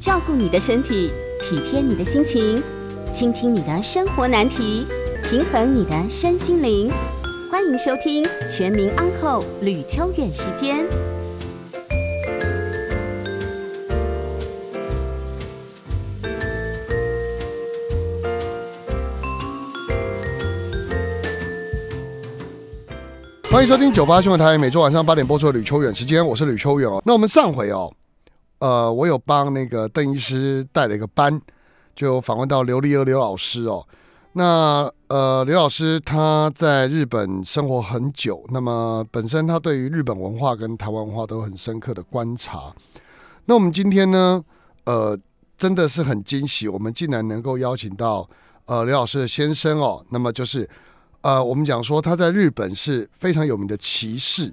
照顾你的身体，体贴你的心情，倾听你的生活难题，平衡你的身心灵。欢迎收听《全民安扣吕秋远时间。欢迎收听九八新闻台，每周晚上八点播出的吕秋远时间，我是吕秋远哦。那我们上回哦，呃，我有帮那个邓医师带了一个班，就访问到刘丽娥刘老师哦。那呃，刘老师他在日本生活很久，那么本身他对于日本文化跟台湾文化都有很深刻的观察。那我们今天呢，呃，真的是很惊喜，我们竟然能够邀请到呃刘老师的先生哦，那么就是。呃，我们讲说他在日本是非常有名的骑士，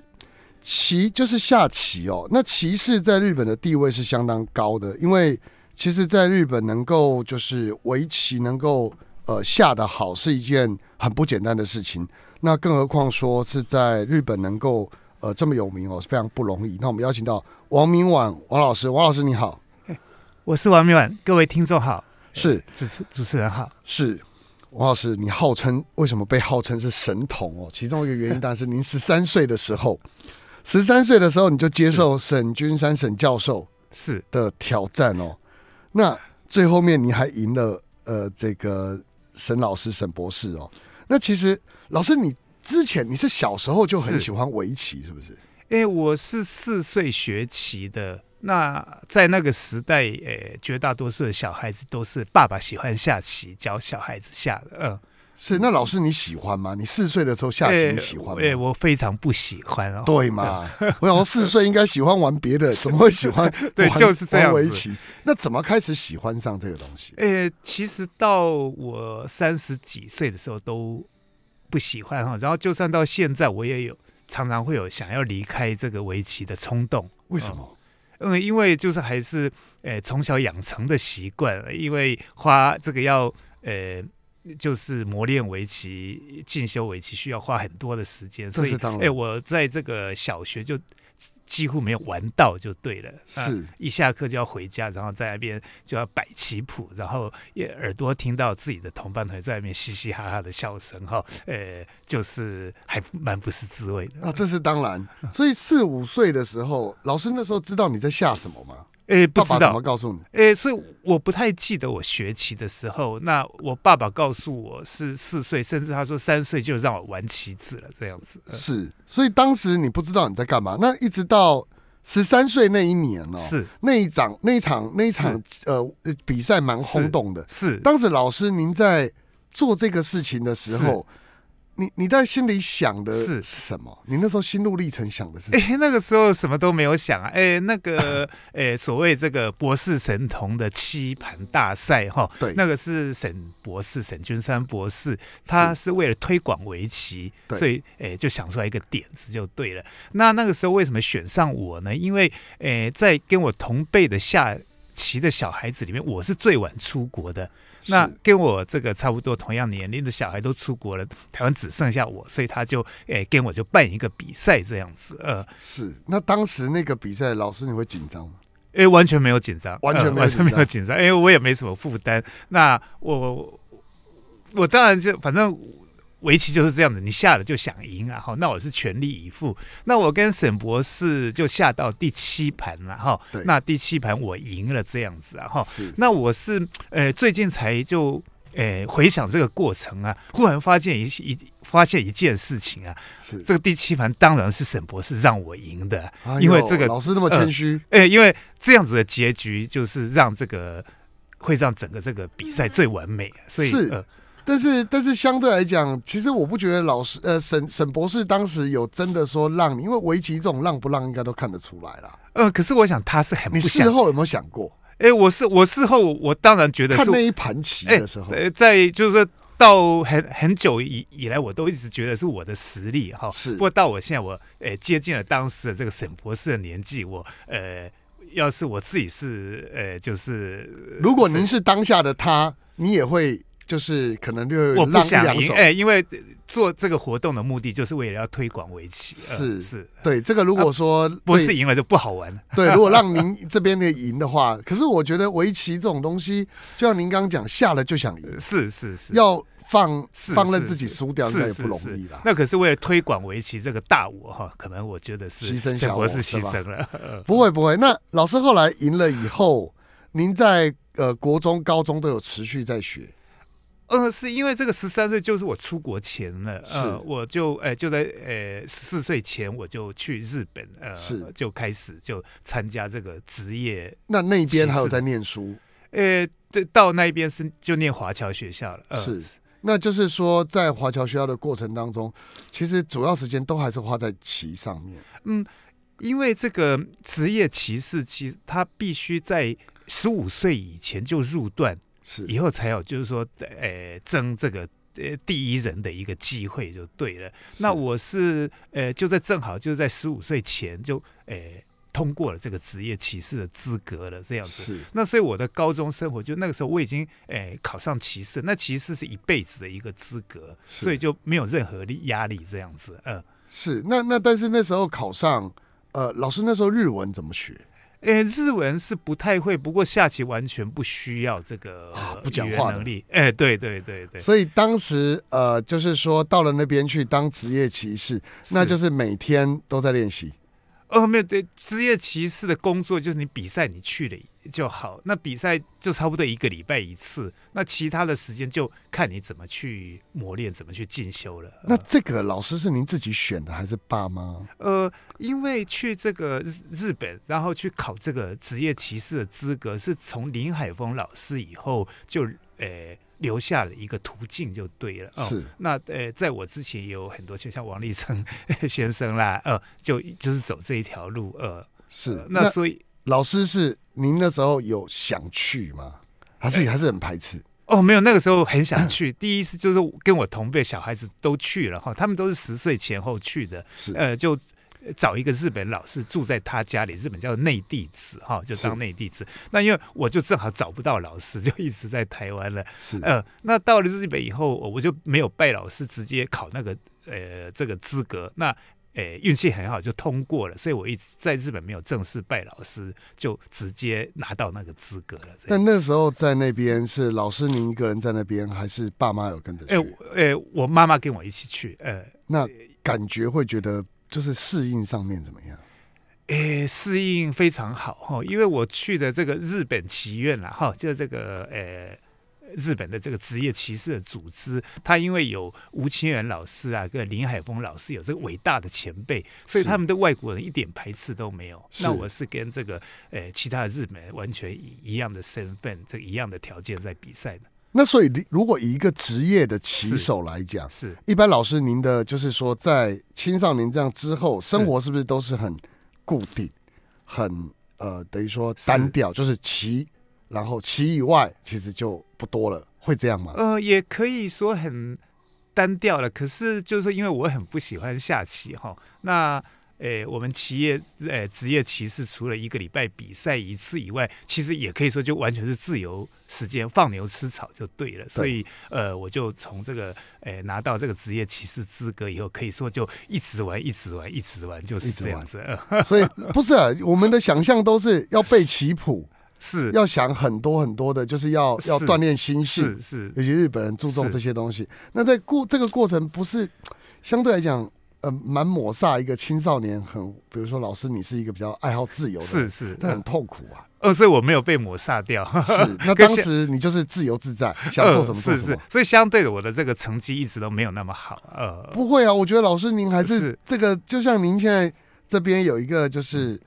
棋就是下棋哦。那棋士在日本的地位是相当高的，因为其实，在日本能够就是围棋能够呃下得好是一件很不简单的事情。那更何况说是在日本能够呃这么有名哦，是非常不容易。那我们邀请到王明婉王老师，王老师你好，我是王明婉，各位听众好，是主持主持人好，是。王老师，你号称为什么被号称是神童哦？其中一个原因，当然是您十三岁的时候，十三岁的时候你就接受沈君山沈教授是的挑战哦。那最后面你还赢了呃这个沈老师沈博士哦。那其实老师，你之前你是小时候就很喜欢围棋，是不是？哎，我是四岁学棋的。那在那个时代，诶，绝大多数的小孩子都是爸爸喜欢下棋，教小孩子下的。嗯，是。那老师你喜欢吗？你四岁的时候下棋你喜欢吗？哎，我非常不喜欢哦。对嘛？我想说四岁应该喜欢玩别的，怎么会喜欢？对，就是这样围棋。那怎么开始喜欢上这个东西？诶，其实到我三十几岁的时候都不喜欢哈。然后就算到现在，我也有常常会有想要离开这个围棋的冲动。为什么？嗯，因为就是还是呃从小养成的习惯，因为花这个要呃就是磨练围棋、进修围棋需要花很多的时间，所以哎我在这个小学就。几乎没有玩到就对了，是一下课就要回家，然后在那边就要摆棋谱，然后也耳朵听到自己的同伴同学在那边嘻嘻哈哈的笑声，哈，呃，就是还蛮不是滋味的啊。这是当然，所以四五岁的时候，老师那时候知道你在下什么吗？诶，不知道怎么告诉你？诶，所以我不太记得我学棋的时候。那我爸爸告诉我是四岁，甚至他说三岁就让我玩棋子了，这样子。是，所以当时你不知道你在干嘛。那一直到十三岁那一年哦，是那一场那一场那一场呃比赛蛮轰动的。是，当时老师您在做这个事情的时候。你你在心里想的是什么？你那时候心路历程想的是？哎，那个时候什么都没有想啊！哎，那个，哎，所谓这个博士神童的棋盘大赛哈，对，那个是沈博士沈君山博士，他是为了推广围棋，所以哎，就想出来一个点子就对了。那那个时候为什么选上我呢？因为哎，在跟我同辈的下棋的小孩子里面，我是最晚出国的。那跟我这个差不多同样年龄的小孩都出国了，台湾只剩下我，所以他就诶跟我就办一个比赛这样子。呃，是。那当时那个比赛，老师你会紧张吗？诶，完全没有紧张，完全完全没有紧张，因为我也没什么负担。那我我当然就反正。围棋就是这样子，你下了就想赢啊！哈，那我是全力以赴。那我跟沈博士就下到第七盘了哈。那第七盘我赢了，这样子啊哈。那我是呃最近才就呃回想这个过程啊，忽然发现一一发现一件事情啊。是这个第七盘当然是沈博士让我赢的，因为这个老师那么谦虚。哎，因为这样子的结局就是让这个会让整个这个比赛最完美，所以是。但是，但是相对来讲，其实我不觉得老师，呃，沈沈博士当时有真的说让你，因为围棋这种让不让，应该都看得出来啦。呃，可是我想他是很，你事后有没有想过？哎，我是我事后，我当然觉得看那一盘棋的时候，在就是说到很很久以以来，我都一直觉得是我的实力哈。是，不过到我现在，我呃接近了当时的这个沈博士的年纪，我呃，要是我自己是呃，就是如果您是当下的他，你也会。就是可能就我不让一想赢，两手。哎，因为做这个活动的目的就是为了要推广围棋，呃是是，对，这个如果说对不是赢了就不好玩。对，如果让您这边的赢的话，可是我觉得围棋这种东西，就像您刚刚讲，下了就想赢，是是是，要放放任自己输掉，应是该也不容易啦。那可是为了推广围棋这个大我哈，可能我觉得是牺牲小我是牺牲了。呃 不会不会，那老师后来赢了以后，您在呃国中、高中都有持续在学，呃，是因为这个十三岁就是我出国前了，是。呃，我就呃就在呃十四岁前我就去日本，呃，是就开始就参加这个职业，那那边还有在念书，呃，对，到那边是就念华侨学校了，呃、是。那就是说在华侨学校的过程当中，其实主要时间都还是花在棋上面。嗯因为这个职业骑士，其实他必须在十五岁以前就入段，是以后才有就是说，呃，争这个呃第一人的一个机会就对了。那我是呃，就在正好就是在十五岁前就呃通过了这个职业骑士的资格了，这样子。是那所以我的高中生活就那个时候我已经呃、考上骑士，那骑士是一辈子的一个资格，是所以就没有任何力压力这样子。嗯、是，那那但是那时候考上，呃，老师那时候日文怎么学？诶、日文是不太会，不过下棋完全不需要这个、啊呃不讲话能力。诶、对对对对，所以当时呃，就是说到了那边去当职业骑士，那就是每天都在练习。哦，没有对职业骑士的工作就是你比赛你去了就好，那比赛就差不多一个礼拜一次，那其他的时间就看你怎么去磨练，怎么去进修了。那这个老师是您自己选的还是爸妈？呃，因为去这个日日本，然后去考这个职业骑士的资格，是从林海峰老师以后就呃留下了一个途径就对了。哦是那呃，在我之前也有很多，就像王立成先生啦，呃，就就是走这一条路，呃，是呃。那所以老师是您那时候有想去吗？还是还是很排斥？哦，没有，那个时候很想去。第一次就是跟我同辈小孩子都去了哈，他们都是十岁前后去的，是呃，就找一个日本老师住在他家里，日本叫内弟子哈，就当内弟子。那因为我就正好找不到老师，就一直在台湾了。是呃，那到了日本以后，我就没有拜老师，直接考那个呃这个资格。那呃运气很好，就通过了，所以我一直在日本没有正式拜老师，就直接拿到那个资格了。但那那时候在那边是老师您一个人在那边，还是爸妈有跟着去？哎、我哎、我妈妈跟我一起去，呃，那感觉会觉得就是适应上面怎么样？诶，适应非常好哈，因为我去的这个日本棋院啦哈，就是这个呃日本的这个职业骑士的组织，他因为有吴清源老师啊跟林海峰老师有这个伟大的前辈，所以他们对外国人一点排斥都没有。那我是跟这个呃其他的日本人完全以一样的身份，这个一样的条件在比赛的，那所以如果以一个职业的棋手来讲，是一般老师您的就是说在青少年这样之后，生活是不是都是很固定，很呃等于说单调，就是棋，然后棋以外其实就不多了，会这样吗？呃，也可以说很单调了。可是就是说，因为我很不喜欢下棋哈，那诶，我们企业诶职业骑士除了一个礼拜比赛一次以外，其实也可以说就完全是自由时间，放牛吃草就对了。所以呃，我就从这个诶拿到这个职业骑士资格以后，可以说就一直玩，一直玩，一直玩，就是这样子。呃、所以不是、啊、我们的想象都是要背棋谱，是要想很多很多的，就是要要锻炼心性是，是尤其日本人注重这些东西。那在过这个过程，不是相对来讲，呃，蛮抹煞一个青少年很，比如说老师，你是一个比较爱好自由的人，是是，这很痛苦啊。呃，所以我没有被抹煞掉。是，那当时你就是自由自在，想做什么做呃、是是什么。，所以相对的，我的这个成绩一直都没有那么好。呃，不会啊，我觉得老师您还是是这个，就像您现在这边有一个就是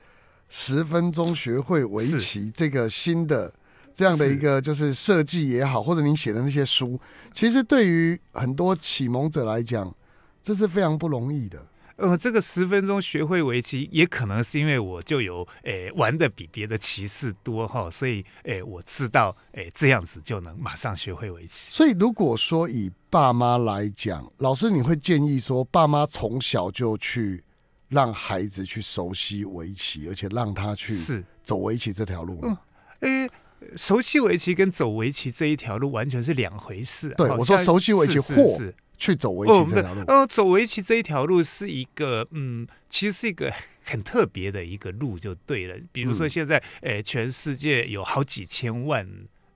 十分钟学会围棋这个新的这样的一个就是设计也好，或者您写的那些书，其实对于很多启蒙者来讲，这是非常不容易的。呃，这个十分钟学会围棋，也可能是因为我就有诶、玩的比别的棋士多哈，所以诶、我知道诶、这样子就能马上学会围棋。所以如果说以爸妈来讲，老师你会建议说，爸妈从小就去让孩子去熟悉围棋，而且让他去是，走围棋这条路吗？诶、熟悉围棋跟走围棋这一条路完全是两回事。对，我说熟悉围棋或去走围棋这条路。呃，走围棋这一条路是一个，嗯，其实是一个 很特别的一个路，就对了。比如说现在，呃，全世界有好几千万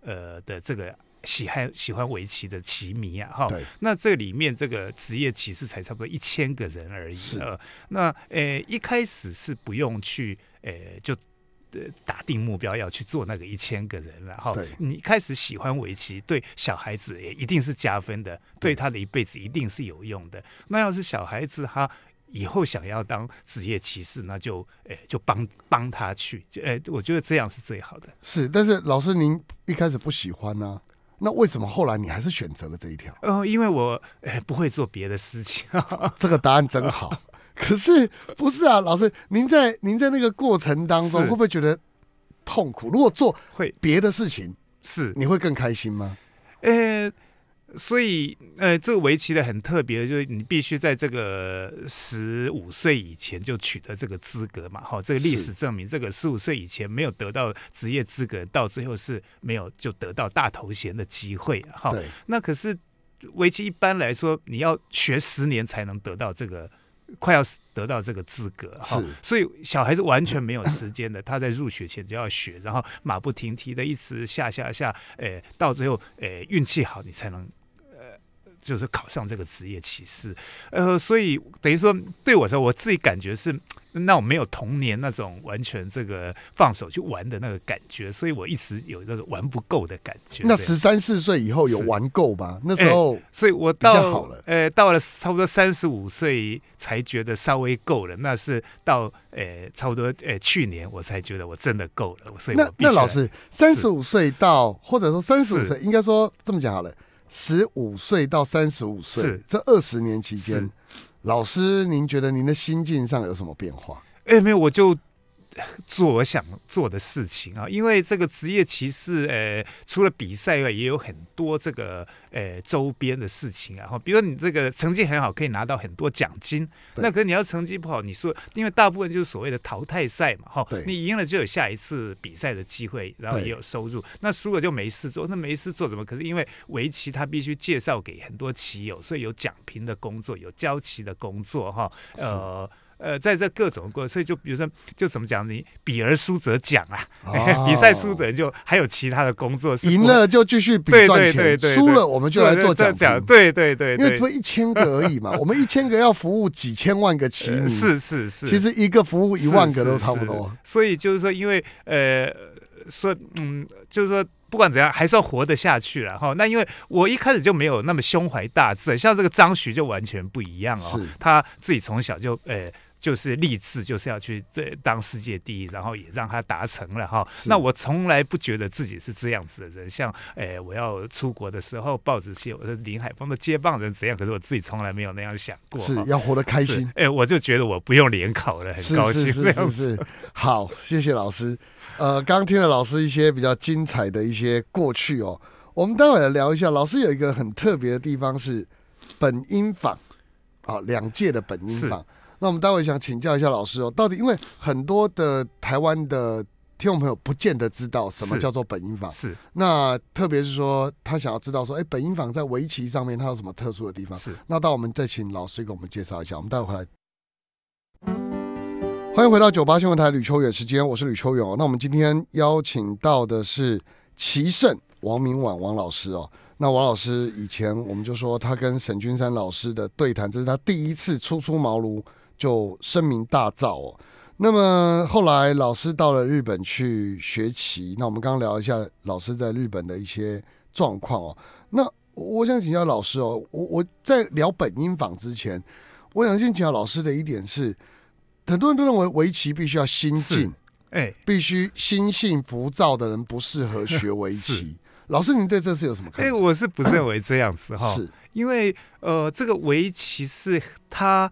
呃的这个喜欢喜欢围棋的棋迷啊，哈。那这里面这个职业棋士才差不多一千个人而已。是。那呃，一开始是不用去，呃，就。打定目标要去做那个一千个人，然后你开始喜欢围棋，对小孩子也一定是加分的，对他的一辈子一定是有用的。那要是小孩子他以后想要当职业棋士，那就诶就帮帮他去，诶我觉得这样是最好的。是，但是老师您一开始不喜欢呢，那为什么后来你还是选择了这一条？呃，因为我诶不会做别的事情。这个答案真好。可是不是啊，老师，您在您在那个过程当中会不会觉得痛苦？如果做会别的事情，是你会更开心吗？呃，所以呃，这个围棋的很特别，就是你必须在这个十五岁以前就取得这个资格嘛。哈，这个历史证明，这个十五岁以前没有得到职业资格，到最后是没有就得到大头衔的机会。哈，那可是围棋一般来说，你要学十年才能得到这个。快要得到这个资格哈，所以小孩子完全没有时间的，他在入学前就要学，然后马不停蹄的一直下下下，诶，到最后诶运气好，你才能呃，就是考上这个职业骑士，呃，所以等于说对我说，我自己感觉是。那我没有童年那种完全这个放手去玩的那个感觉，所以我一直有那个玩不够的感觉。那十三四岁以后有玩够吗？那时候，所以我到好了呃到了差不多三十五岁才觉得稍微够了。那是到呃差不多呃去年我才觉得我真的够了。所以那那老师三十五岁到或者说三十五岁，应该说这么讲好了，十五岁到三十五岁这二十年期间。老师，您觉得您的心境上有什么变化？哎，没有，我就。做我想做的事情啊，因为这个职业骑士，呃，除了比赛外，也有很多这个呃周边的事情啊。哈，比如说你这个成绩很好，可以拿到很多奖金。那可是你要成绩不好，你说，因为大部分就是所谓的淘汰赛嘛，哈，你赢了就有下一次比赛的机会，然后也有收入。那输了就没事做，那没事做怎么？可是因为围棋，他必须介绍给很多棋友，所以有奖评的工作，有教棋的工作，哈，呃。呃，在这各种过，所以就比如说，就怎么讲，你比而输则奖啊，比赛输的人就还有其他的工作，赢了就继续比赚钱，输了我们就来做奖奖，对对对，因为做一千个而已嘛，我们一千个要服务几千万个棋迷，是是是，其实一个服务一万个都差不多，所以就是说，因为呃，说嗯，就是说。不管怎样，还是要活得下去了哈。那因为我一开始就没有那么胸怀大志，像这个张徐就完全不一样哦。他自己从小就呃，就是立志就是要去对当世界第一，然后也让他达成了哈。那我从来不觉得自己是这样子的人，像诶，我要出国的时候，报纸写我是林海峰的接棒人怎样，可是我自己从来没有那样想过。是要活得开心，哎，我就觉得我不用联考了，很高兴。是是是，好，谢谢老师。呃，刚刚听了老师一些比较精彩的一些过去哦，我们待会来聊一下。老师有一个很特别的地方是本音坊啊，两届的本音坊。那我们待会想请教一下老师哦，到底因为很多的台湾的听众朋友不见得知道什么叫做本音坊，是那特别是说他想要知道说，哎，本音坊在围棋上面它有什么特殊的地方？是那到我们再请老师给我们介绍一下。我们待会回来。欢迎回到九八新闻台吕秋远时间，我是吕秋远哦。那我们今天邀请到的是棋圣王明婉王老师哦。那王老师以前我们就说他跟沈君山老师的对谈，这是他第一次初出茅庐就声名大噪哦。那么后来老师到了日本去学棋，那我们刚刚聊一下老师在日本的一些状况哦。那我想请教老师哦，我我在聊本音坊之前，我想先请教老师的一点是。很多人都认为围棋必须要心静，哎，必须心性浮躁的人不适合学围棋。老师，您对这次有什么看法？哎，我是不认为这样子哈，是因为呃，这个围棋是它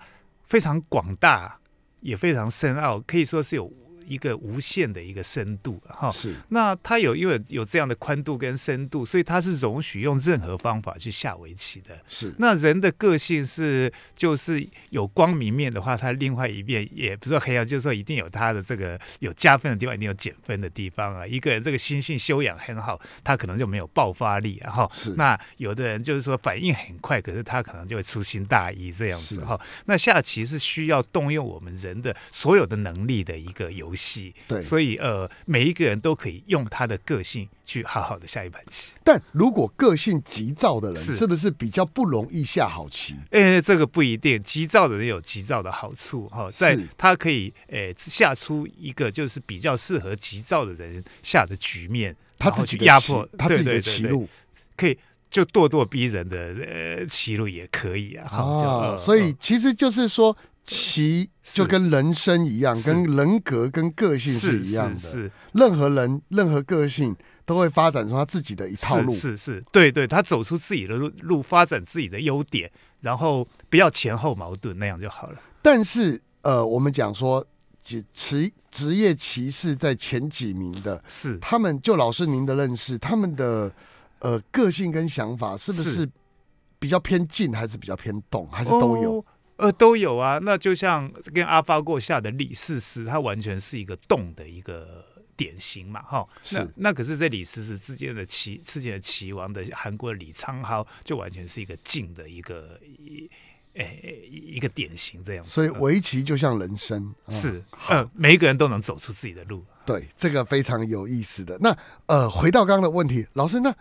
非常广大，也非常深奥，可以说是有一个无限的一个深度哈。是，那它有因为有这样的宽度跟深度，所以它是容许用任何方法去下围棋的。是，那人的个性是就是有光明面的话，它另外一面也不是说黑暗，就是说一定有它的这个有加分的地方，一定有减分的地方啊。一个人这个心性修养很好，他可能就没有爆发力啊哈。是，那有的人就是说反应很快，可是他可能就会粗心大意这样子是哈。那下棋是需要动用我们人的所有的能力的一个游戏，对。所以呃，每一个人都可以用他的个性去好好的下一盘棋。但如果个性急躁的人，是是不是比较不容易下好棋？诶，这个不一定，急躁的人有急躁的好处哈，在他可以诶下出一个就是比较适合急躁的人下的局面，他自己压迫他自己的棋路可以就咄咄逼人的呃棋路也可以啊。啊，呃所以呃其实就是说，棋就跟人生一样，跟人格跟个性是一样的。是是任何人、任何个性都会发展出他自己的一套路。是是是，对对，他走出自己的路路，发展自己的优点，然后不要前后矛盾，那样就好了。但是呃，我们讲说，职职职业歧视在前几名的，是他们就老师您的认识，他们的呃个性跟想法是不是是比较偏静，还是比较偏动，还是都有？哦呃，都有啊。那就像跟阿发过下的李世石，他完全是一个动的一个典型嘛，哈。那是那可是这李世石之间的棋，之间的棋王的韩国的李昌镐，就完全是一个静的一个一诶、一个典型这样子。所以嗯围棋就像人生，嗯是，好嗯，每一个人都能走出自己的路。对，这个非常有意思的。那呃，回到刚刚的问题，老师，那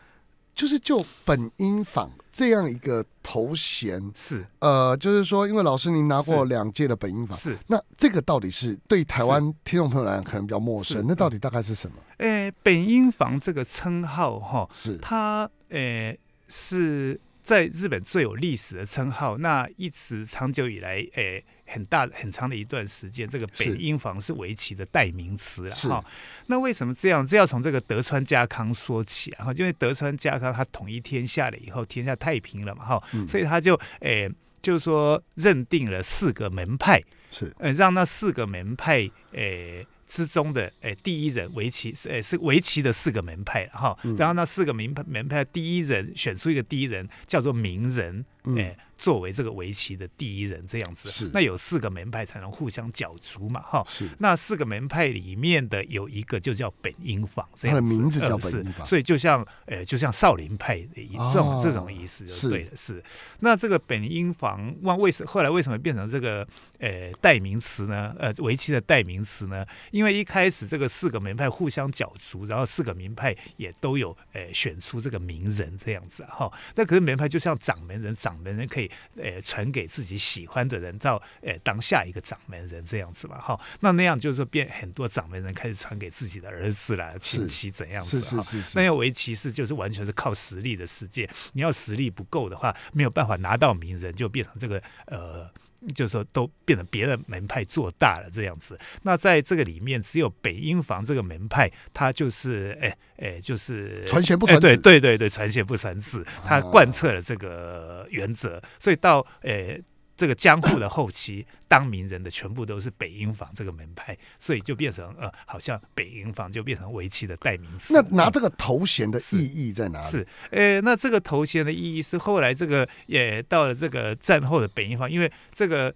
就是就本音坊这样一个头衔，是呃，就是说，因为老师您拿过两届的本音坊，是，那这个到底是对台湾听众朋友来讲可能比较陌生，那到底大概是什么？诶、本音坊这个称号哈，是它诶、是在日本最有历史的称号。那一直长久以来，诶、很大很长的一段时间，这个北英房是围棋的代名词了哈。那为什么这样？这要从这个德川家康说起啊，哈，因为德川家康他统一天下了以后，天下太平了嘛，哈，嗯。所以他就诶、就是说认定了四个门派，是。呃，让那四个门派，呃之中的，呃第一人围棋，呃是围棋的四个门派哈，嗯。然后那四个门派门派第一人选出一个第一人，叫做名人，嗯。哎、作为这个围棋的第一人这样子是，那有四个门派才能互相角逐嘛，哈。是那四个门派里面的有一个就叫本因坊，这样它的名字叫本因坊所以就像呃就像少林派的一这种、哦这种意思就是对了，是。那这个本因坊，忘为什后来为什么变成这个呃代名词呢？呃，围棋的代名词呢？因为一开始这个四个门派互相角逐，然后四个门派也都有呃选出这个名人这样子哈、那可是门派就像掌门人，掌门人可以呃传给自己喜欢的人到呃当下一个掌门人这样子嘛哈、那那样就是说变很多掌门人开始传给自己的儿子啦、亲戚怎样子是是是那要围棋是就是完全是靠实力的世界，你要实力不够的话，没有办法拿到名人，就变成这个呃。就是说，都变成别的门派做大了这样子。那在这个里面，只有北英房这个门派，它就是，哎哎，就是传贤不哎对传子对对对，传贤不传子，它啊贯彻了这个原则。所以到，呃，这个江户的后期，当名人的全部都是北英坊这个门派，所以就变成呃，好像北英坊就变成围棋的代名词。那拿嗯这个头衔的意义在哪里？是，呃，那这个头衔的意义是后来这个也到了这个战后的北英坊，因为这个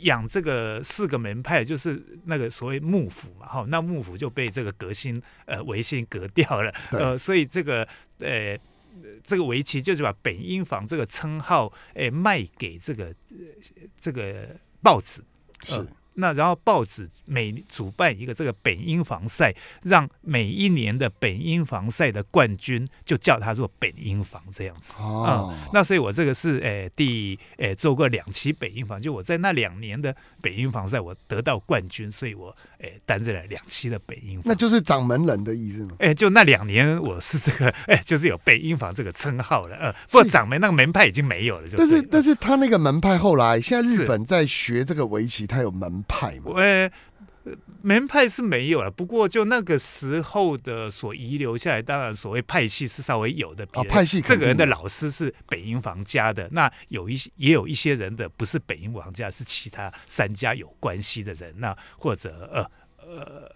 养这个四个门派就是那个所谓幕府嘛，哈，那幕府就被这个革新呃维新革掉了，呃，所以这个呃。这个围棋就是把本因坊这个称号，哎、卖给这个、呃这个报纸，是那然后报纸每主办一个这个本因坊赛，让每一年的本因坊赛的冠军就叫他做本因坊这样子。哦，那所以我这个是诶、第诶、做过两期北英坊，就我在那两年的北英坊赛我得到冠军，所以我诶、担任了两期的北英坊。那就是掌门人的意思吗？哎、就那两年我是这个 哎、就是有北英坊这个称号了。呃，不过掌门那个门派已经没有了，就但是但是他那个门派后来，现在日本在学这个围棋，他有门派嘛？呃，门派是没有了，不过就那个时候的所遗留下来，当然所谓派系是稍微有的。哦别派系这个人的老师是北英房家的，那有一些也有一些人的不是北英房家，是其他三家有关系的人，那或者呃。呃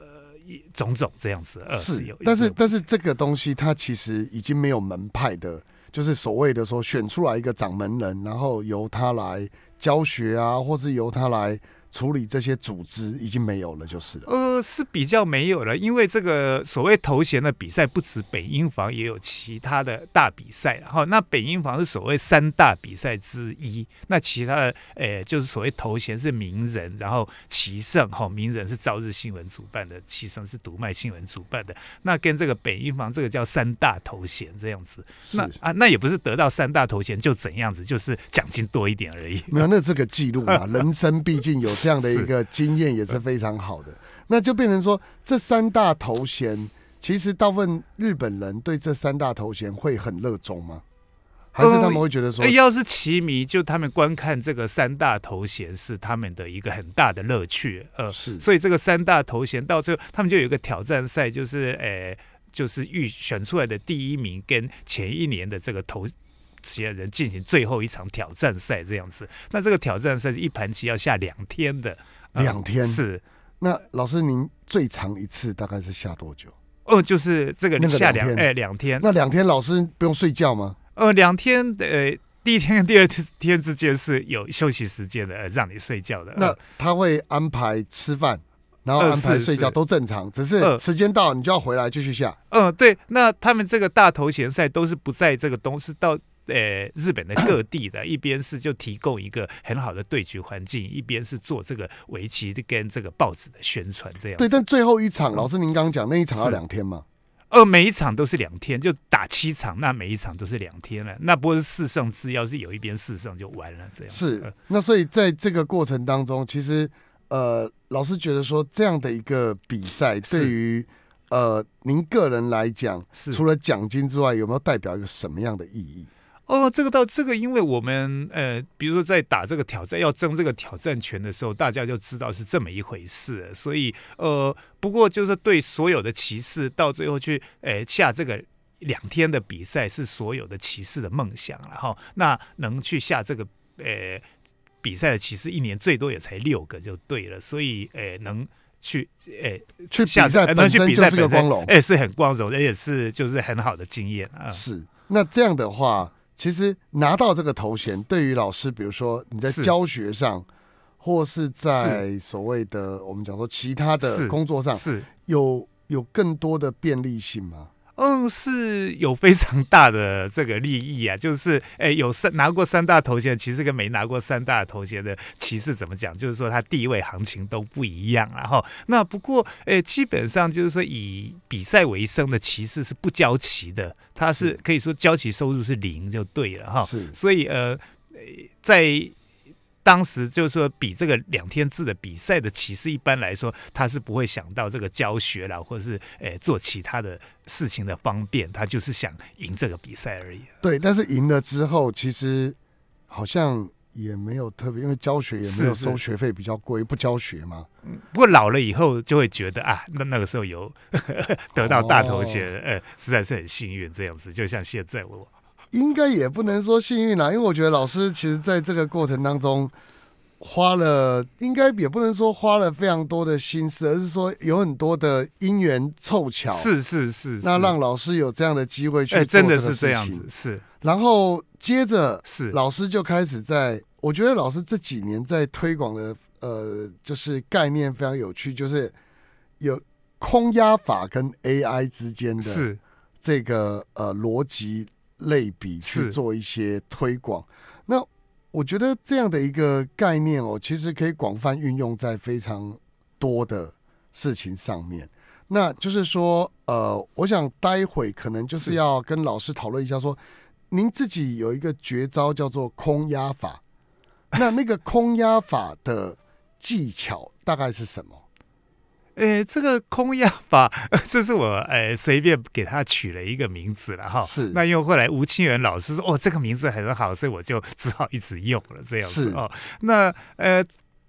种种这样子。是有，但是但是这个东西它其实已经没有门派的，就是所谓的说选出来一个掌门人，然后由他来教学啊，或是由他来。处理这些组织已经没有了，就是了。呃，是比较没有了，因为这个所谓头衔的比赛不止北英房，也有其他的大比赛。然后，那北英房是所谓三大比赛之一，那其他的，诶，就是所谓头衔是名人，然后棋圣哈，名人是朝日新闻主办的，棋圣是读卖新闻主办的。那跟这个北英房这个叫三大头衔这样子。那啊，那也不是得到三大头衔就怎样子，就是奖金多一点而已。没有，那这个记录啊，人生毕竟有。这样的一个经验也是非常好的，那就变成说，这三大头衔，其实大部分日本人对这三大头衔会很热衷吗？还是他们会觉得说，要是棋迷，就他们观看这个三大头衔是他们的一个很大的乐趣，呃，是，所以这个三大头衔到最后，他们就有一个挑战赛，就是诶，就是预选出来的第一名跟前一年的这个头。企业人进行最后一场挑战赛这样子，那这个挑战赛是一盘棋要下两天的，两天是。那老师您最长一次大概是下多久？哦，就是这个下两哎两天。那两天老师不用睡觉吗？呃，两天呃第一天跟第二天之间是有休息时间的，让你睡觉的。那他会安排吃饭，然后安排睡觉都正常，只是时间到你就要回来继续下。嗯，对。那他们这个大头衔赛都是不在这个东是到。呃，日本的各地的一边是就提供一个很好的对局环境，一边是做这个围棋跟这个报纸的宣传，这样。对，但最后一场，老师您刚刚讲那一场要两天吗？呃，每一场都是两天，就打七场，那每一场都是两天了。那不过是四胜制，要是有一边四胜就完了，这样。是，那所以在这个过程当中，其实呃，老师觉得说这样的一个比赛，对于呃您个人来讲，除了奖金之外，有没有代表一个什么样的意义？哦，这个到这个，因为我们呃，比如说在打这个挑战，要争这个挑战权的时候，大家就知道是这么一回事。所以呃，不过就是对所有的骑士，到最后去呃下这个两天的比赛，是所有的骑士的梦想然后。那能去下这个呃比赛的骑士，一年最多也才六个就对了。所以呃，能去呃去比赛，能去比赛是个光荣，哎，是很光荣，而且是就是很好的经验啊。是那这样的话。其实拿到这个头衔，对于老师，比如说你在教学上，或是在所谓的我们讲说其他的工作上，是。有有更多的便利性吗？嗯，是有非常大的这个利益啊，就是哎，有三拿过三大头衔，其实跟没拿过三大头衔的骑士怎么讲，就是说他地位行情都不一样。然后那不过哎，基本上就是说以比赛为生的骑士是不交旗的，他是可以说交旗收入是零就对了哈。是，所以呃，在。当时就是说，比这个两天制的比赛的骑士，一般来说他是不会想到这个教学啦，或者是诶做其他的事情的方便，他就是想赢这个比赛而已。对，但是赢了之后，其实好像也没有特别，因为教学也没有收学费比较贵，不教学嘛。嗯，不过老了以后就会觉得啊，那那个时候有 得到大头衔，呃，实在是很幸运这样子。就像现在我。应该也不能说幸运啦，因为我觉得老师其实在这个过程当中花了，应该也不能说花了非常多的心思，而是说有很多的因缘凑巧，是是是，那让老师有这样的机会去做真的是这样子，是。然后接着是老师就开始在，我觉得老师这几年在推广的呃，就是概念非常有趣，就是有空压法跟 AI 之间的是这个呃逻辑。类比去做一些推广，那我觉得这样的一个概念哦，其实可以广泛运用在非常多的事情上面。那就是说，呃，我想待会可能就是要跟老师讨论一下，说您自己有一个绝招叫做空压法，那那个空压法的技巧大概是什么？诶，这个空压法，这是我诶随便给他取了一个名字了哈。是。那因为后来吴清源老师说，哦，这个名字很好，所以我就 只好一直用了这样子哦。那呃，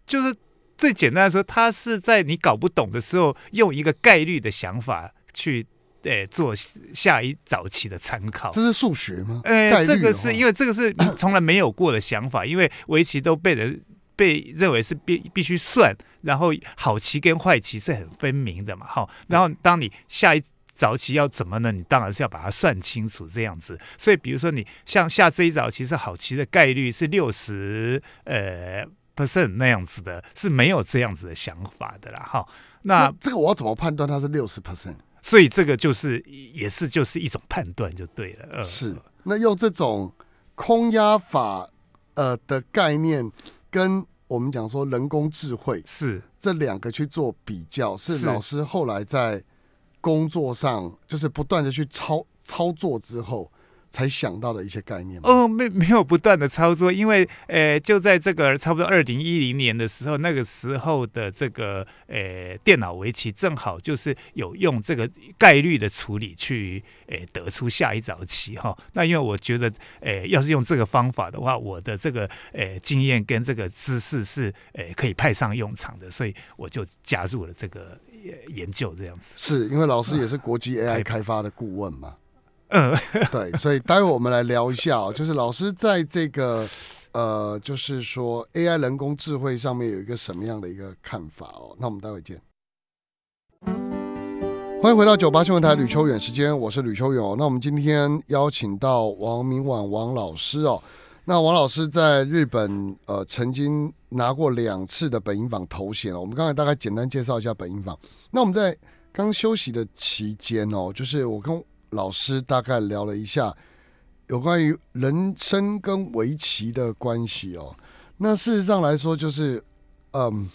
就是最简单的说，他是在你搞不懂的时候，用一个概率的想法去诶做下一早期的参考。这是数学吗？呃，这个是因为这个是从来没有过的想法，因为围棋都被人。被认为是必必须算，然后好棋跟坏棋是很分明的嘛，哈。然后当你下一早棋要怎么呢？你当然是要把它算清楚这样子。所以比如说你像下这一早棋是好棋的概率是六十呃 percent 那样子的，是没有这样子的想法的啦，哈。那这个我要怎么判断它是六十 percent？所以这个就是也是就是一种判断就对了。呃是，那用这种空压法呃的概念跟我们讲说人工智慧是这两个去做比较，是老师后来在工作上就是不断的去操操作之后。才想到的一些概念哦，没没有不断的操作，因为呃，就在这个差不多二零一零年的时候，那个时候的这个呃电脑围棋正好就是有用这个概率的处理去呃得出下一早棋哈。那因为我觉得呃要是用这个方法的话，我的这个呃经验跟这个知识是呃可以派上用场的，所以我就加入了这个研究这样子。是因为老师也是国际 AI 开发的顾问嘛？嗯，对，所以待会我们来聊一下哦，就是老师在这个呃，就是说 AI 人工智慧上面有一个什么样的一个看法哦？那我们待会见。欢迎回到九八新闻台吕秋远时间，我是吕秋远哦。那我们今天邀请到王明婉王老师哦。那王老师在日本呃曾经拿过两次的本营坊头衔哦。我们刚才大概简单介绍一下本营坊。那我们在刚休息的期间哦，就是我跟老师大概聊了一下有关于人生跟围棋的关系哦。那事实上来说，就是嗯，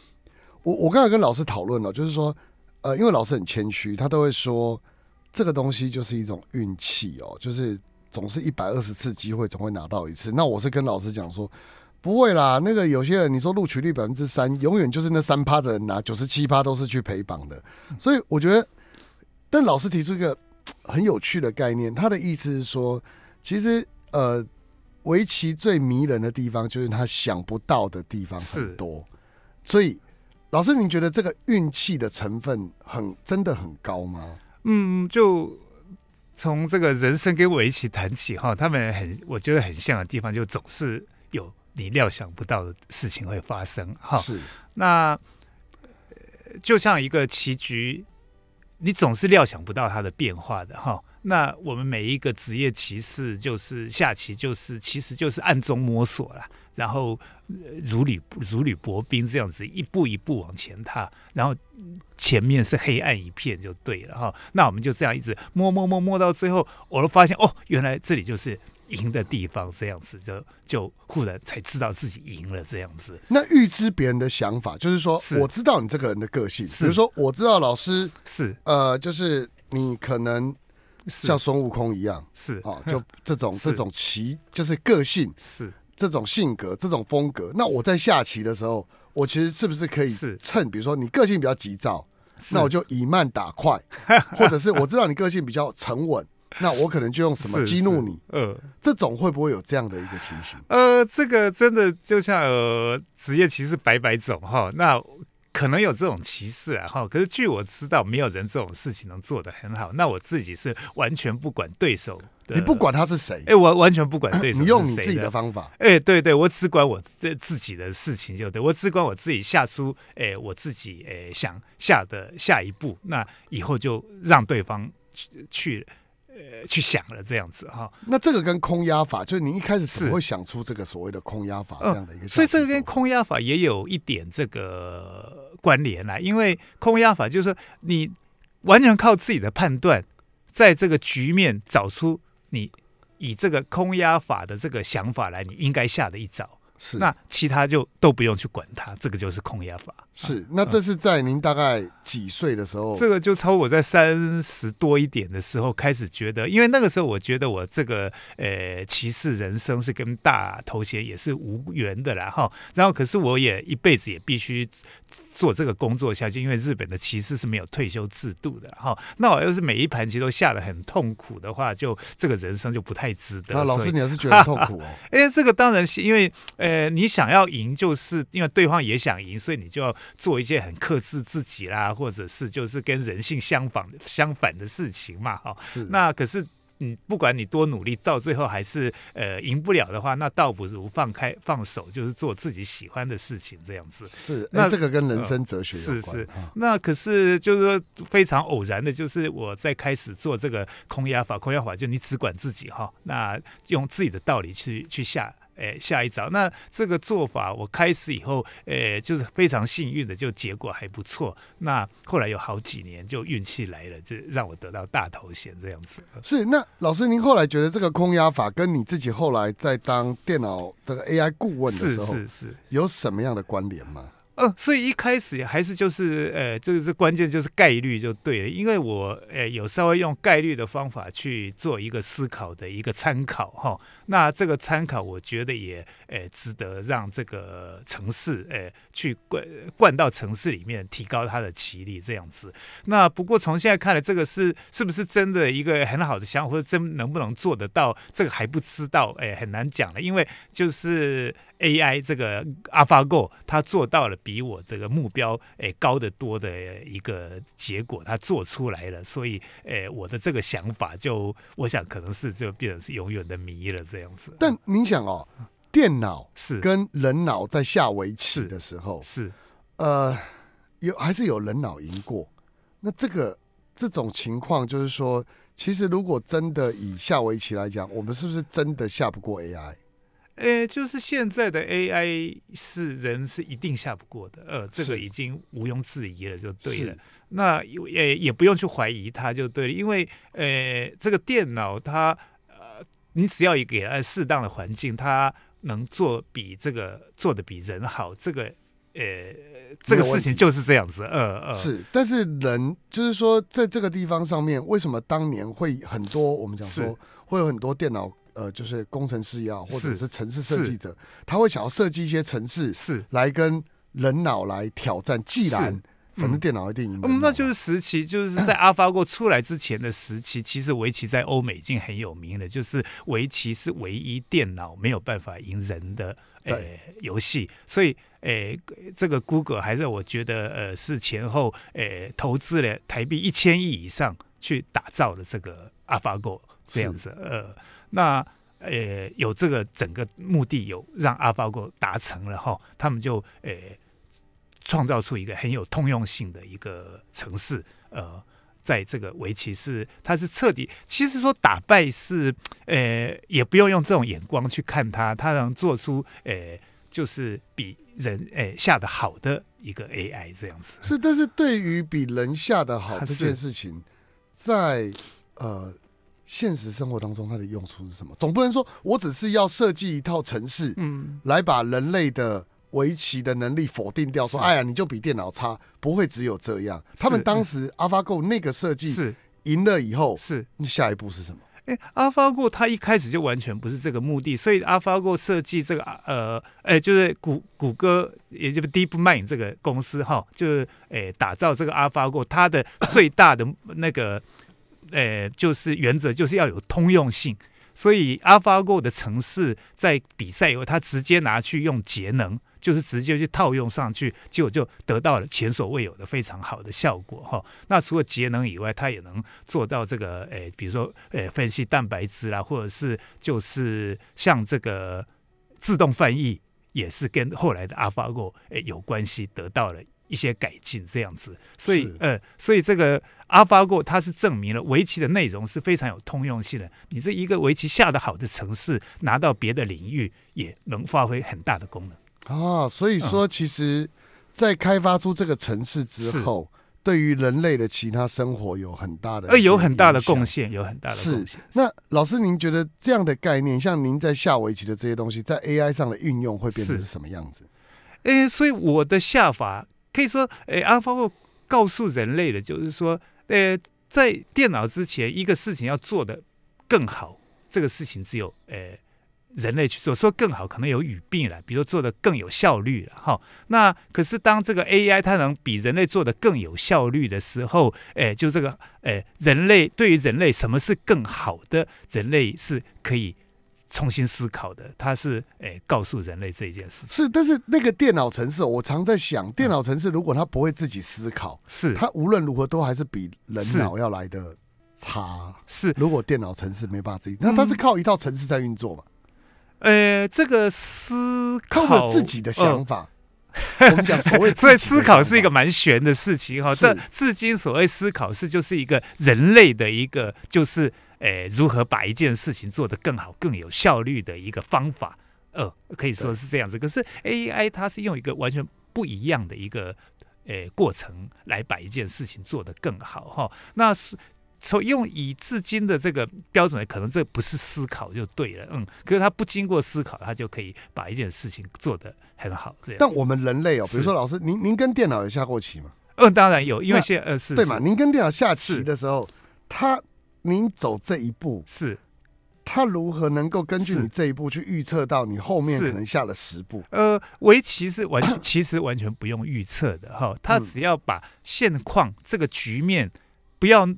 我我刚才跟老师讨论了，就是说，呃，因为老师很谦虚，他都会说这个东西就是一种运气哦，就是总是一百二十次机会总会拿到一次。那我是跟老师讲说，不会啦，那个有些人你说录取率百分之三，永远就是那三趴的人拿九十七趴都是去陪榜的。所以我觉得，但老师提出一个。很有趣的概念，他的意思是说，其实呃，围棋最迷人的地方就是他想不到的地方很多，所以老师，您觉得这个运气的成分很真的很高吗？嗯，就从这个人生跟围棋谈起哈，他们很我觉得很像的地方，就总是有你料想不到的事情会发生哈。是，那就像一个棋局。你总是料想不到它的变化的哈。那我们每一个职业棋士，就是下棋，就是其实就是暗中摸索了，然后如履如履薄冰这样子一步一步往前踏，然后前面是黑暗一片就对了哈。那我们就这样一直摸摸摸摸到最后，我都发现哦，原来这里就是。赢的地方，这样子就就忽然才知道自己赢了，这样子。那预知别人的想法，就是说，我知道你这个人的个性，比如说，我知道老师是。呃，就是你可能像孙悟空一样，是。啊，就 这种这种棋，就是个性是。这种性格，这种风格。那我在下棋的时候，我其实是不是可以趁，比如说你个性比较急躁，那我就以慢打快，或者是我知道你个性比较沉稳。那我可能就用什么激怒你？呃，这种会不会有这样的一个情形？呃，这个真的就像呃职业歧视百百种哈，那可能有这种歧视啊哈。可是据我知道，没有人这种事情能做得很好。那我自己是完全不管对手，你不管他是谁，哎，我完全不管对手，你用你自己的方法，哎，对对，我只管我这自己的事情就对，我只管我自己下出，哎，我自己哎想下的下一步，那以后就让对方去去。呃，去想了这样子哈，那这个跟空压法，就是你一开始怎么会想出这个所谓的空压法这样的一个？所以这个跟空压法也有一点这个关联啦，因为空压法就是说你完全靠自己的判断，在这个局面找出你以这个空压法的这个想法来，你应该下的一招。是，那其他就都不用去管它，这个就是控压法。是，那这是在您大概几岁的时候？这个就超我在三十多一点的时候开始觉得，因为那个时候我觉得我这个呃骑士人生是跟大头衔也是无缘的啦哈。然后可是我也一辈子也必须做这个工作下去，因为日本的骑士是没有退休制度的哈。那我要是每一盘棋都下的很痛苦的话，就这个人生就不太值得。那老师你还是觉得痛苦哦？哎，这个当然是因为呃，你想要赢，就是因为对方也想赢，所以你就要。做一些很克制自己啦，或者是就是跟人性相反相反的事情嘛，哈。是。那可是你不管你多努力，到最后还是呃赢不了的话，那倒不如放开放手，就是做自己喜欢的事情这样子。是，那那这个跟人生哲学有是是啊那可是就是说非常偶然的，就是我在开始做这个空压法，空压法就你只管自己哈，那用自己的道理去去下。诶，下一招。那这个做法，我开始以后，诶，就是非常幸运的，就结果还不错。那后来有好几年，就运气来了，就让我得到大头衔这样子。是，那老师，您后来觉得这个空压法跟你自己后来在当电脑这个 AI 顾问的是时候，是是。有什么样的关联吗？嗯，所以一开始还是就是，呃，这个是关键，就是概率就对了。因为我，呃，有稍微用概率的方法去做一个思考的一个参考哈。那这个参考，我觉得也，值得让这个城市，呃，去灌灌到城市里面，提高它的骑力这样子。那不过从现在看来，这个是是不是真的一个很好的想法，或者真能不能做得到，这个还不知道，哎，很难讲了。因为就是 AI 这个 AlphaGo，它做到了比我这个目标诶高得多的一个结果，它做出来了，所以诶我的这个想法就我想可能是就变成是永远的谜了这样子。但您想哦，电脑是跟人脑在下围棋的时候，是呃，有还是有人脑赢过。那这个这种情况，就是说，其实如果真的以下围棋来讲，我们是不是真的下不过 AI？呃，就是现在的 AI 是人是一定下不过的，呃，这个已经毋庸置疑了，就对了。那也也不用去怀疑它就对了，因为呃，这个电脑它呃，你只要给它适当的环境，它能做比这个做的比人好，这个呃，这个事情就是这样子，呃呃，是，但是人就是说，在这个地方上面，为什么当年会很多我们讲说会有很多电脑呃，就是工程师也好，或者是。是城市设计者，他会想要设计一些城市是。来跟人脑来挑战。既然是反正嗯电脑一定赢嗯，那就是时期，就是在阿发过出来之前的时期，其实围棋在欧美已经很有名了。就是围棋是唯一电脑没有办法赢人的呃对游戏，所以诶，这个 Google 还是我觉得呃是前后呃投资了台币一千亿以上去打造的这个 AlphaGo 这样子，呃，那。呃，有这个整个目的有让 AlphaGo 达成了哈，他们就呃创造出一个很有通用性的一个城市，呃，在这个围棋是它是彻底，其实说打败是，呃，也不用用这种眼光去看它，它能做出呃，就是比人呃下的好的一个 AI 这样子。是，但是对于比人下的好这件事情，在呃现实生活当中，它的用处是什么？总不能说我只是要设计一套城市，嗯，来把人类的围棋的能力否定掉，说哎呀你就比电脑差，不会只有这样。他们当时 AlphaGo 那个设计是赢了以后，是。你下一步是什么？哎，AlphaGo 它一开始就完全不是这个目的，所以 AlphaGo 设计这个呃，哎，就是谷谷歌，也就是 DeepMind 这个公司哈，就是哎打造这个 AlphaGo，它的最大的那个 呃，就是原则就是要有通用性。所以 AlphaGo 的城市在比赛以后，它直接拿去用节能，就是直接去套用上去，结果就得到了前所未有的非常好的效果哈。那除了节能以外，它也能做到这个，诶，比如说，诶，分析蛋白质啦，或者是就是像这个自动翻译，也是跟后来的 AlphaGo 诶有关系，得到了一些改进这样子。所以是，呃，所以这个 AlphaGo 它是证明了围棋的内容是非常有通用性的。你这一个围棋下得好的城市，拿到别的领域也能发挥很大的功能。啊，所以说其实，在开发出这个城市之后，对于人类的其他生活有很大的呃，有很大的贡献。有很大的是贡献。那老师，您觉得这样的概念，像您在下围棋的这些东西，在 AI 上的运用会变成什么样子？诶，所以我的下法可以说，诶，AlphaGo 告诉人类的就是说，呃，在电脑之前，一个事情要做的更好，这个事情只有呃人类去做。说更好，可能有语病了，比如说做的更有效率了哈。那可是当这个 AI 它能比人类做的更有效率的时候，哎，就这个，哎，人类对于人类什么是更好的，人类是可以。重新思考的，它是哎告诉人类这一件事情是，但是那个电脑城市，我常在想，电脑城市如果它不会自己思考，是它无论如何都还是比人脑要来的差。是，如果电脑城市没办法自己，那它是靠一套城市在运作嘛？呃，这个思考靠自己的想法。我们讲所谓，所以思考是一个蛮玄的事情哈。这至今所谓思考是就是一个人类的一个，就是诶，如何把一件事情做得更好、更有效率的一个方法。呃，可以说是这样子。可是 AI 它是用一个完全不一样的一个诶过程来把一件事情做得更好哈。那是。从用以至今的这个标准，可能这不是思考就对了，嗯，可是他不经过思考，他就可以把一件事情做得很好。这样。但我们人类哦，比如说老师，您您跟电脑有下过棋吗？嗯，当然有，因为现呃是对嘛？您跟电脑下棋的时候，他您走这一步，是他如何能够根据你这一步去预测到你后面可能下了十步？呃，围棋是完 其实完全不用预测的哈，他只要把现况这个局面不要。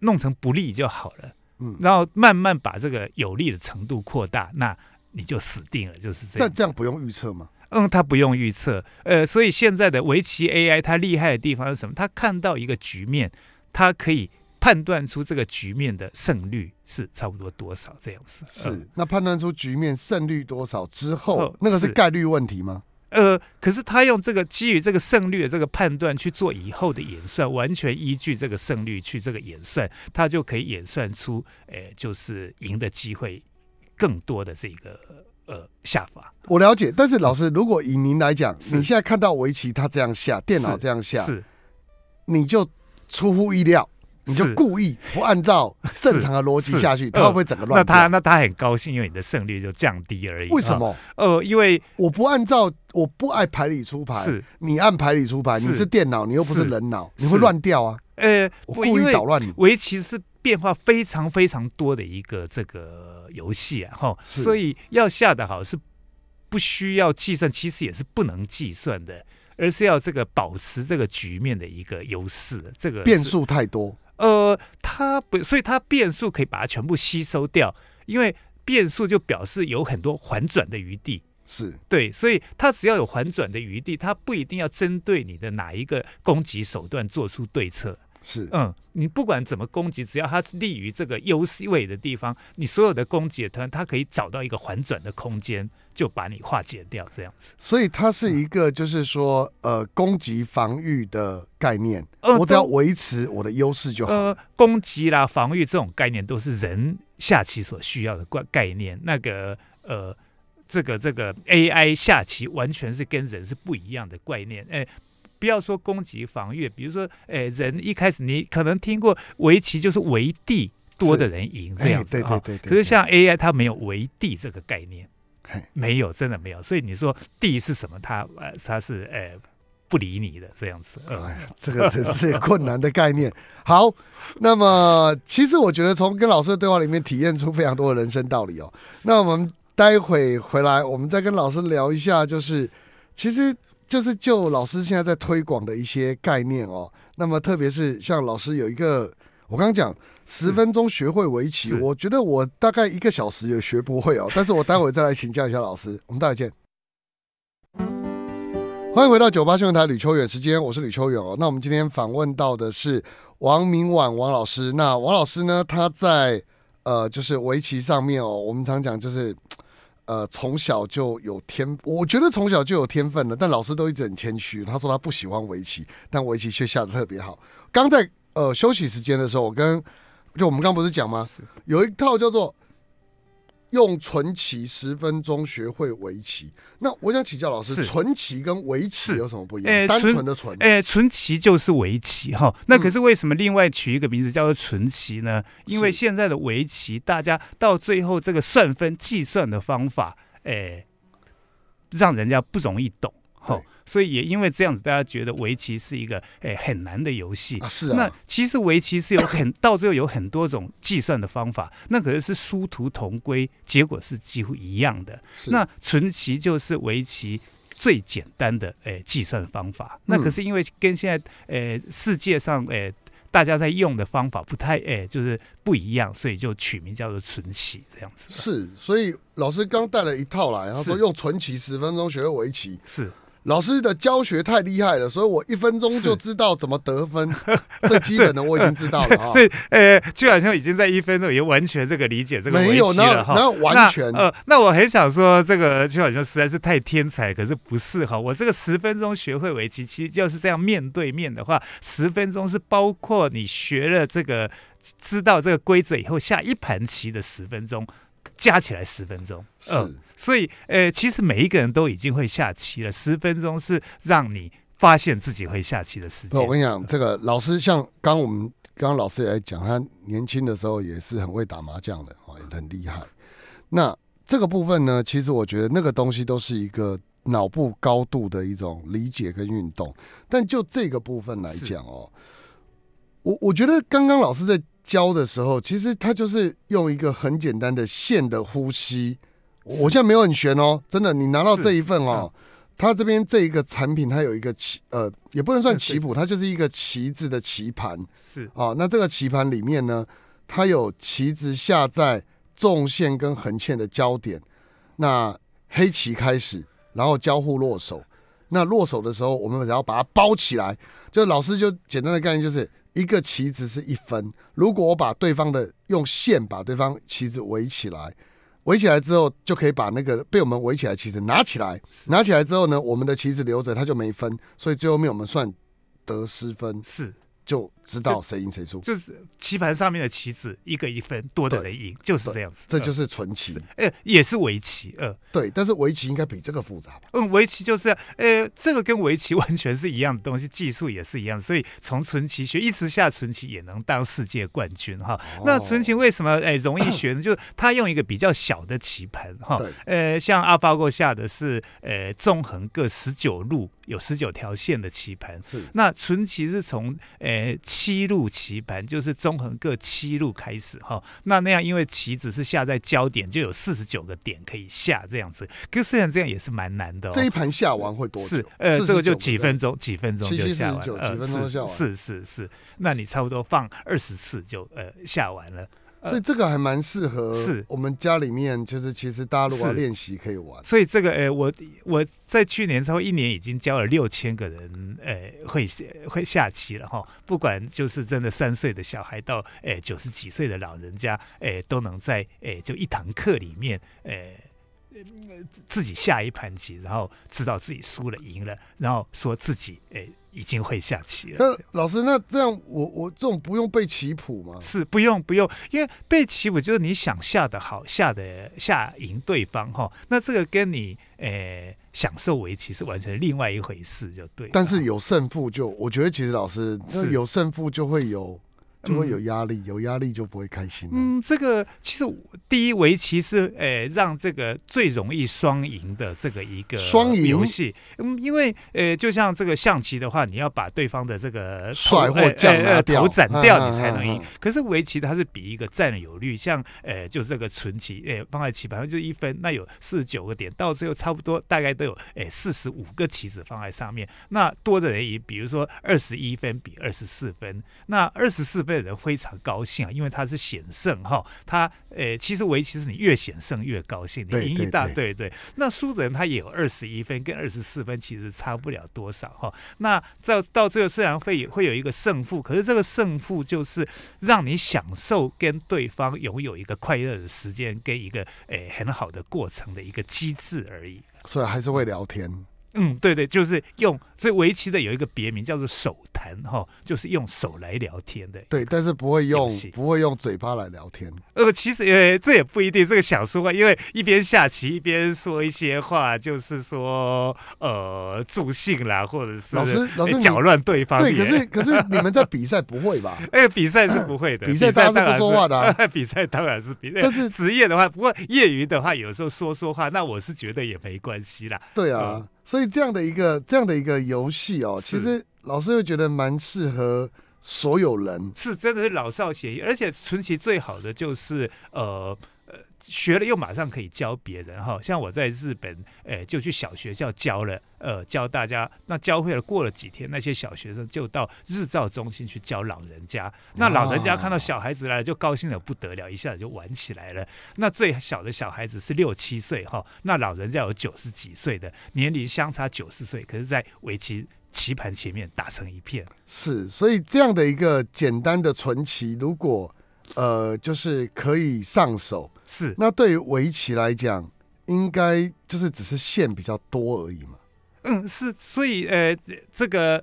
弄成不利就好了，嗯，然后慢慢把这个有利的程度扩大，那你就死定了，就是这样。但这样不用预测吗？嗯，他不用预测，呃，所以现在的围棋 AI 它厉害的地方是什么？它看到一个局面，它可以判断出这个局面的胜率是差不多多少这样子。是，那判断出局面胜率多少之后，那个是概率问题吗？呃，可是他用这个基于这个胜率的这个判断去做以后的演算，完全依据这个胜率去这个演算，他就可以演算出，诶，就是赢的机会更多的这个呃下法。我了解，但是老师，如果以您来讲，你现在看到围棋他这样下，电脑这样下，是你就出乎意料。你就故意不按照 正常的逻辑下去，他会不会整个乱？那他那他很高兴，因为你的胜率就降低而已。为什么？呃，因为我不按照，我不爱牌理出牌。是，你按牌理出牌，你是电脑，你又不是人脑，你会乱掉啊。呃，我故意捣乱你。围棋是变化非常非常多的一个这个游戏啊，哈，所以要下的好是不需要计算，其实也是不能计算的，而是要这个保持这个局面的一个优势。这个变数太多。呃，它不，所以它变数可以把它全部吸收掉，因为变数就表示有很多缓转的余地，是对，所以它只要有缓转的余地，它不一定要针对你的哪一个攻击手段做出对策。是，嗯，你不管怎么攻击，只要它立于这个优势位的地方，你所有的攻击它它可以找到一个反转的空间，就把你化解掉，这样子。所以它是一个，就是说，呃，攻击防御的概念，我只要维持我的优势就好。呃，攻击啦，防御这种概念都是人下棋所需要的概概念。那个，呃，这个这个 AI 下棋完全是跟人是不一样的概念，哎。不要说攻击防御，比如说，哎，人一开始你可能听过围棋就是围地多的人赢这样子哈。可是像 AI 它没有围地这个概念，没有，真的没有。所以你说地是什么？它呃，它是呃不理你的这样子。哎，这个真是困难的概念。好，那么其实我觉得从跟老师的对话里面体验出非常多的人生道理哦。那我们待会回来，我们再跟老师聊一下，就是其实。就是就老师现在在推广的一些概念哦，那么特别是像老师有一个，我刚刚讲十分钟学会围棋，我觉得我大概一个小时也学不会哦，但是我待会再来请教一下老师，我们待会见。欢迎回到九八新闻台吕秋远时间，我是吕秋远哦。那我们今天访问到的是王明婉王老师，那王老师呢，他在呃就是围棋上面哦，我们常讲就是。呃，从小就有天，我觉得从小就有天分了。但老师都一直很谦虚，他说他不喜欢围棋，但围棋却下的特别好。刚在呃休息时间的时候，我跟就我们刚不是讲吗？有一套叫做。用纯棋十分钟学会围棋，那我想请教老师，纯棋跟围棋有什么不一样？单纯的纯，哎，纯棋就是围棋哈。那可是为什么另外取一个名字叫做纯棋呢？因为现在的围棋，大家到最后这个算分计算的方法，哎，让人家不容易懂。好，所以也因为这样子，大家觉得围棋是一个诶很难的游戏。是啊。那其实围棋是有很到最后有很多种计算的方法，那可是是殊途同归，结果是几乎一样的。那纯棋就是围棋最简单的诶计算方法。那可是因为跟现在诶世界上诶大家在用的方法不太诶就是不一样，所以就取名叫做存棋这样子。是，所以老师刚带了一套来，然后说用存棋十分钟学会围棋。是。老师的教学太厉害了，所以我一分钟就知道怎么得分，最基本的我已经知道了啊。对，呃，就好像已经在一分钟已经完全这个理解这个围没有，棋了哈。那那完全那呃，那我很想说，这个就好像实在是太天才，可是不是哈。我这个十分钟学会围棋，其实就是这样面对面的话，十分钟是包括你学了这个，知道这个规则以后下一盘棋的十分钟，加起来十分钟。是嗯所以，呃，其实每一个人都已经会下棋了，十分钟是让你发现自己会下棋的时间。我跟你讲，这个老师像刚我们刚刚老师也在讲，他年轻的时候也是很会打麻将的，哦，也很厉害。那这个部分呢，其实我觉得那个东西都是一个脑部高度的一种理解跟运动。但就这个部分来讲哦，我我觉得刚刚老师在教的时候，其实他就是用一个很简单的线的呼吸。我现在没有很悬哦，真的，你拿到这一份哦，它这边这一个产品，它有一个棋，呃，也不能算棋谱，它就是一个棋子的棋盘是啊。那这个棋盘里面呢，它有棋子下在纵线跟横线的交点。那黑棋开始，然后交互落手。那落手的时候，我们只要把它包起来。就老师就简单的概念就是，一个棋子是一分。如果我把对方的用线把对方棋子围起来，围起来之后，就可以把那个被我们围起来的棋子拿起来。拿起来之后呢，我们的棋子留着，它就没分。所以最后面我们算得失分，是，就知道谁赢谁输。就是棋盘上面的棋子一个一分，多的人赢，就是这样子。这就是是纯棋。呃，也是围棋，呃，对，但是围棋应该比这个复杂吧？嗯，围棋就是，呃，这个跟围棋完全是一样的东西，技术也是一样，所以从纯棋学一直下纯棋也能当世界冠军哈。那纯棋为什么哎容易学呢？就是他用一个比较小的棋盘哈，呃，像阿巴 g 下的是呃纵横各十九路，有十九条线的棋盘。是那纯棋是从呃七路棋盘，就是纵横各七路开始哈。那那样因为棋子是下在焦点，就有四十九个点可以下这样子。可是虽然这样也是蛮难的、哦。这一盘下完会多久？是呃，这个就几分钟，几分钟就下完49了，呃几分钟就是下完是是是，那你差不多放二十次就呃下完了。所以这个还蛮适合是我们家里面，就是其实大家如果练习可以玩。所以这个，呃，我我在去年差不多一年已经教了六千个人，呃，会会下棋了哈。不管就是真的三岁的小孩到，诶，九十几岁的老人家，呃，都能在，呃，就一堂课里面，呃。呃自己下一盘棋，然后知道自己输了赢了，然后说自己诶、已经会下棋了。那老师，那这样我我这种不用背棋谱吗？是不用不用，因为背棋谱就是你想下的好，下的下赢对方哈。那这个跟你诶、享受围棋是完全另外一回事，就对。但是有胜负就，我觉得其实老师那是有胜负就会有就会有压力，有压力就不会开心。嗯，这个其实第一围棋是呃让这个最容易双赢的这个一个双赢游戏，嗯，因为呃就像这个象棋的话，你要把对方的这个头帅或呃呃呃将头斩掉，嗯你才能赢。可是围棋它是比一个占有率，像呃就是这个存棋，呃放在棋盘上就一分，那有四十九个点，到最后差不多大概都有诶四十五个棋子放在上面，那多的人赢，比如说二十一分比二十四分，那二十四分的人非常高兴啊，因为他是险胜哈，他呃其实围棋是你越险胜越高兴，你赢一大对对对。那输的人他也有二十一分跟二十四分，其实差不了多少哈。那到到最后虽然会有会有一个胜负，可是这个胜负就是让你享受跟对方拥有一个快乐的时间跟一个诶、很好的过程的一个机制而已。所以还是会聊天。嗯，对对，就是用，所以围棋的有一个别名叫做手谈哈，就是用手来聊天的。对，但是不会用不会用嘴巴来聊天。呃，其实呃，这也不一定，这个小说话，因为一边下棋一边说一些话，就是说呃助兴啦，或者是老师老师搅乱对方对，可是可是你们在比赛不会吧？哎，比赛是不会的，比赛当然不说话的啊 比赛当然是比赛，但是职业的话，不过业余的话，有时候说说话，那我是觉得也没关系啦。对啊嗯，所以这样的一个这样的一个游戏哦，其实老师又觉得蛮适合所有人。是真的是老少咸宜，而且存奇最好的就是呃学了又马上可以教别人哈，像我在日本，呃，就去小学校教了，呃，教大家，那教会了，过了几天，那些小学生就到日照中心去教老人家，那老人家看到小孩子来了，就高兴的不得了，一下子就玩起来了。那最小的小孩子是六七岁哈，那老人家有九十几岁的，年龄相差九十岁，可是，在围棋棋盘前面打成一片。是，所以这样的一个简单的存棋，如果呃，就是可以上手。是，那对于围棋来讲，应该就是只是线比较多而已嘛。嗯，是，所以呃，这个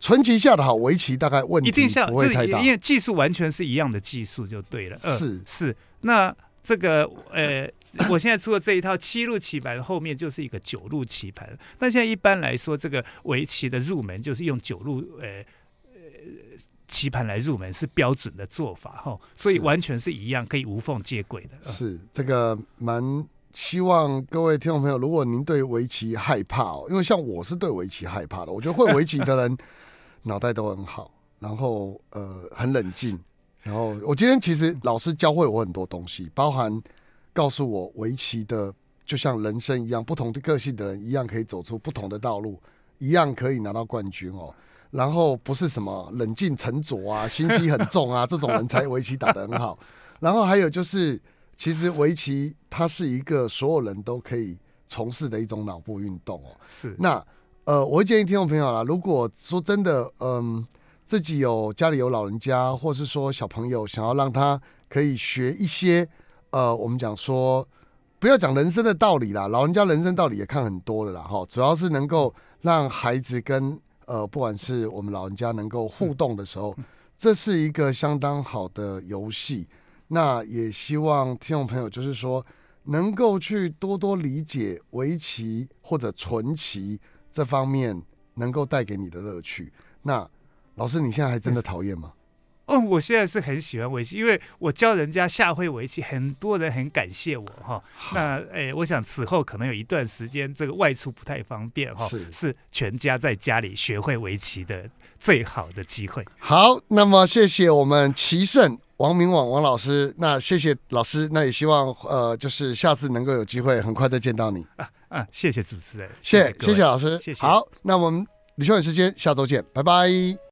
纯棋下的好，围棋大概问题不会太大，因为技术完全是一样的技术就对了。是是，那这个呃，我现在出的这一套七路棋盘后面就是一个九路棋盘，但现在一般来说，这个围棋的入门就是用九路呃呃。棋盘来入门是标准的做法哈，所以完全是一样，可以无缝接轨的。是这个蛮希望各位听众朋友，如果您对围棋害怕哦，因为像我是对围棋害怕的，我觉得会围棋的人脑袋都很好，然后呃很冷静，然后我今天其实老师教会我很多东西，包含告诉我围棋的就像人生一样，不同的个性的人一样可以走出不同的道路，一样可以拿到冠军哦。然后不是什么冷静沉着啊，心机很重啊，这种人才围棋打得很好。然后还有就是，其实围棋它是一个所有人都可以从事的一种脑部运动哦。是。那呃，我会建议听众朋友啦，如果说真的，嗯，自己有家里有老人家，或是说小朋友想要让他可以学一些，呃，我们讲说不要讲人生的道理啦，老人家人生道理也看很多了啦，哈，主要是能够让孩子跟呃，不管是我们老人家能够互动的时候，这是一个相当好的游戏。那也希望听众朋友就是说，能够去多多理解围棋或者存棋这方面能够带给你的乐趣。那老师，你现在还真的讨厌吗？哦，我现在是很喜欢围棋，因为我教人家下会围棋，很多人很感谢我哈。那诶，我想此后可能有一段时间，这个外出不太方便哈，是是全家在家里学会围棋的最好的机会。好，那么谢谢我们棋圣王明网王老师，那谢谢老师，那也希望呃，就是下次能够有机会很快再见到你啊啊，谢谢主持人，谢谢谢老师，谢谢。好，那我们李秋远时间下周见，拜拜。